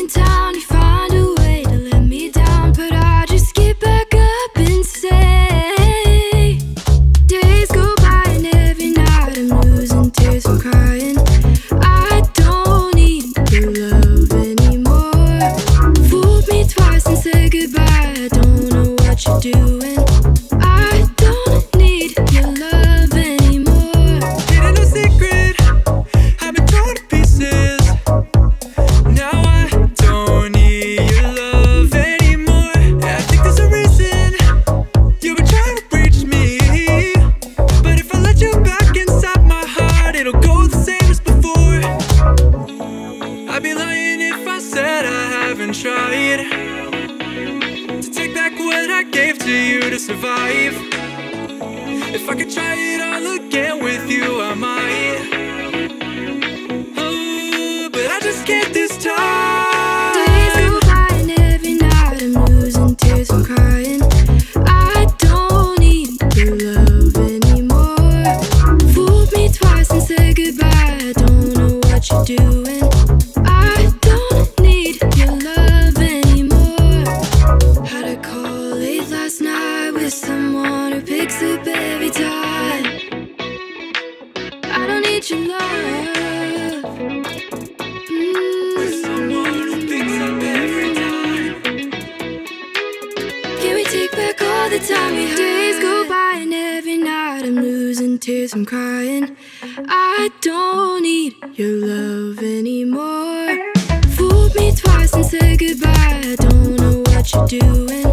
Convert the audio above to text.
in town, you find a way to let me down. But I just get back up and say, Days go by, and every night I'm losing tears from crying. I don't need your love anymore. Fooled me twice and said goodbye. I don't know what you do. to you to survive. If I could try it all again with you, I might. But I just this time. Days go by and every night I'm losing tears, I'm crying. I don't need your love anymore. Fooled me twice and said goodbye. I don't know what you do. Mm-hmm. Days go by and every night I'm losing tears, I'm crying. I don't need your love anymore. Fooled me twice and said goodbye. I don't know what you're doing.